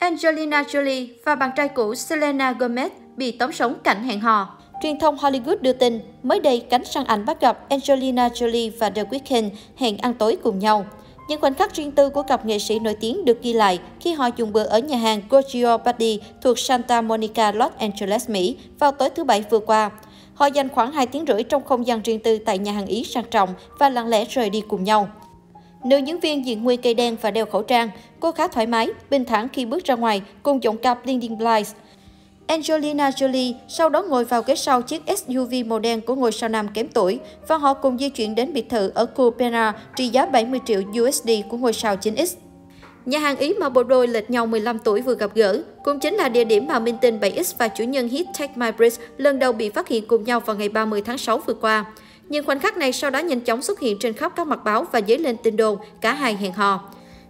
Angelina Jolie và bạn trai cũ Selena Gomez bị tóm sống cảnh hẹn hò. Truyền thông Hollywood đưa tin, mới đây cánh săn ảnh bắt gặp Angelina Jolie và The Weeknd hẹn ăn tối cùng nhau. Những khoảnh khắc riêng tư của cặp nghệ sĩ nổi tiếng được ghi lại khi họ dùng bữa ở nhà hàng Giorgio Buddy thuộc Santa Monica, Los Angeles, Mỹ vào tối thứ Bảy vừa qua. Họ dành khoảng 2 tiếng rưỡi trong không gian riêng tư tại nhà hàng Ý sang trọng và lặng lẽ rời đi cùng nhau. Nữ diễn viên diện nguyên cây đen và đeo khẩu trang, cô khá thoải mái, bình thản khi bước ra ngoài cùng giọng ca Blinding Lights. Angelina Jolie sau đó ngồi vào ghế sau chiếc SUV màu đen của ngôi sao nam kém tuổi và họ cùng di chuyển đến biệt thự ở Copenhagen trị giá 70 triệu USD của ngôi sao 9X. Nhà hàng Ý mà bộ đôi lệch nhau 15 tuổi vừa gặp gỡ, cũng chính là địa điểm mà minh tinh 7X và chủ nhân hit Take My Breath lần đầu bị phát hiện cùng nhau vào ngày 30 tháng 6 vừa qua. Nhưng khoảnh khắc này sau đó nhanh chóng xuất hiện trên khắp các mặt báo và dấy lên tin đồn cả hai hẹn hò.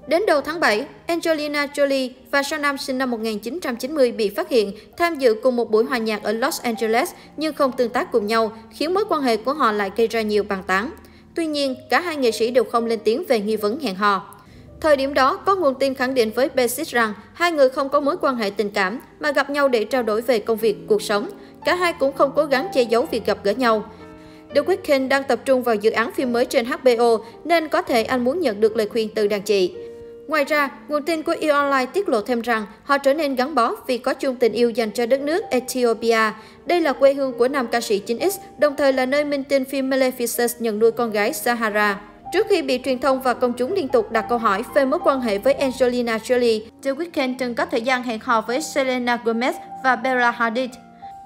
Đến đầu tháng 7, Angelina Jolie và Sean nam sinh năm 1990 bị phát hiện tham dự cùng một buổi hòa nhạc ở Los Angeles nhưng không tương tác cùng nhau, khiến mối quan hệ của họ lại gây ra nhiều bàn tán. Tuy nhiên, cả hai nghệ sĩ đều không lên tiếng về nghi vấn hẹn hò. Thời điểm đó, có nguồn tin khẳng định với Basis rằng hai người không có mối quan hệ tình cảm mà gặp nhau để trao đổi về công việc, cuộc sống. Cả hai cũng không cố gắng che giấu việc gặp gỡ nhau. The Weeknd đang tập trung vào dự án phim mới trên HBO nên có thể anh muốn nhận được lời khuyên từ đàn chị. Ngoài ra, nguồn tin của E! Online tiết lộ thêm rằng họ trở nên gắn bó vì có chung tình yêu dành cho đất nước Ethiopia. Đây là quê hương của nam ca sĩ 9X, đồng thời là nơi minh tinh phim Maleficent nhận nuôi con gái Sahara. Trước khi bị truyền thông và công chúng liên tục đặt câu hỏi về mối quan hệ với Angelina Jolie, The Weeknd từng có thời gian hẹn hò với Selena Gomez và Bella Hadid.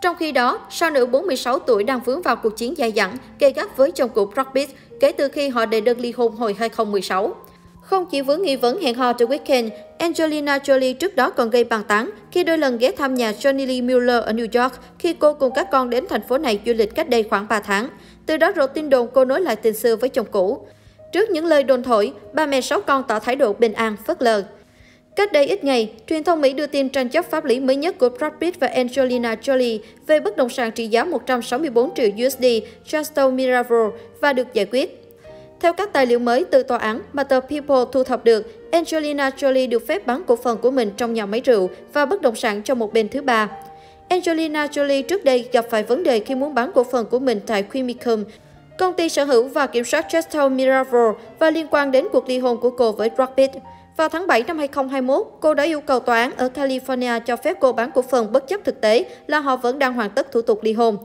Trong khi đó, sao nữ 46 tuổi đang vướng vào cuộc chiến dài dẳng, gây gắt với chồng cũ Brad kể từ khi họ đệ đơn ly hôn hồi 2016. Không chỉ vướng nghi vấn hẹn hò The Weeknd, Angelina Jolie trước đó còn gây bàn tán khi đôi lần ghé thăm nhà Johnny Lee Miller ở New York khi cô cùng các con đến thành phố này du lịch cách đây khoảng 3 tháng. Từ đó rộ tin đồn cô nối lại tình xưa với chồng cũ. Trước những lời đồn thổi, ba mẹ sáu con tỏ thái độ bình an, phớt lờ. Cách đây ít ngày, truyền thông Mỹ đưa tin tranh chấp pháp lý mới nhất của Brad Pitt và Angelina Jolie về bất động sản trị giá 164 triệu USD Chateau Miraval và được giải quyết. Theo các tài liệu mới từ tòa án mà tờ People thu thập được, Angelina Jolie được phép bán cổ phần của mình trong nhà máy rượu và bất động sản cho một bên thứ ba. Angelina Jolie trước đây gặp phải vấn đề khi muốn bán cổ phần của mình tại Quimicum, công ty sở hữu và kiểm soát Chateau Miraval và liên quan đến cuộc ly hôn của cô với Brad Pitt. Vào tháng 7 năm 2021, cô đã yêu cầu tòa án ở California cho phép cô bán cổ phần bất chấp thực tế là họ vẫn đang hoàn tất thủ tục ly hôn.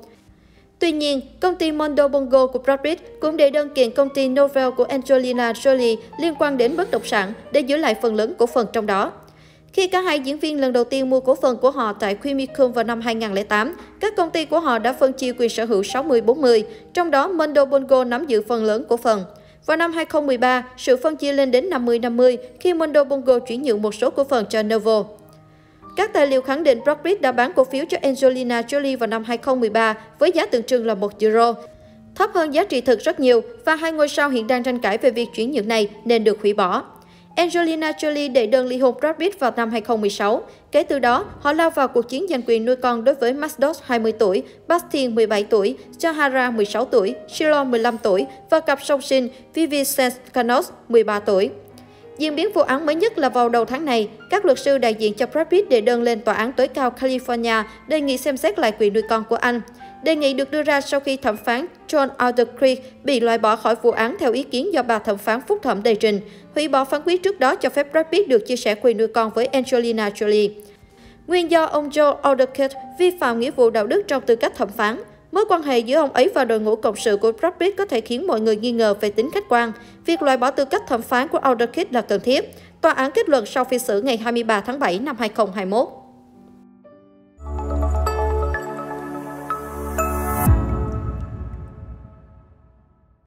Tuy nhiên, công ty Mondo Bongo của Brad Pitt cũng đệ đơn kiện công ty Novel của Angelina Jolie liên quan đến bất động sản để giữ lại phần lớn cổ phần trong đó. Khi cả hai diễn viên lần đầu tiên mua cổ phần của họ tại Quimicum vào năm 2008, các công ty của họ đã phân chia quyền sở hữu 60-40, trong đó Mondo Bongo nắm giữ phần lớn cổ phần. Vào năm 2013, sự phân chia lên đến 50-50 khi Mondo Bongo chuyển nhượng một số cổ phần cho Novo. Các tài liệu khẳng định Brad Pitt đã bán cổ phiếu cho Angelina Jolie vào năm 2013 với giá tượng trưng là 1 euro, thấp hơn giá trị thực rất nhiều và hai ngôi sao hiện đang tranh cãi về việc chuyển nhượng này nên được hủy bỏ. Angelina Jolie đệ đơn ly hôn Brad Pitt vào năm 2016. Kể từ đó, họ lao vào cuộc chiến giành quyền nuôi con đối với Masdot 20 tuổi, Bastien 17 tuổi, Jahara 16 tuổi, Shilon 15 tuổi và cặp song sinh Vivi Canos 13 tuổi. Diễn biến vụ án mới nhất là vào đầu tháng này, các luật sư đại diện cho Brad Pitt đệ đơn lên Tòa án tối cao California đề nghị xem xét lại quyền nuôi con của anh. Đề nghị được đưa ra sau khi thẩm phán John Aldercreek bị loại bỏ khỏi vụ án theo ý kiến do bà thẩm phán phúc thẩm đề trình, hủy bỏ phán quyết trước đó cho phép Brad Pitt được chia sẻ quyền nuôi con với Angelina Jolie. Nguyên do ông Joe Aldercreek vi phạm nghĩa vụ đạo đức trong tư cách thẩm phán. Mối quan hệ giữa ông ấy và đội ngũ cộng sự của Brad Pitt có thể khiến mọi người nghi ngờ về tính khách quan. Việc loại bỏ tư cách thẩm phán của Aldercreek là cần thiết. Tòa án kết luận sau phiên xử ngày 23 tháng 7 năm 2021.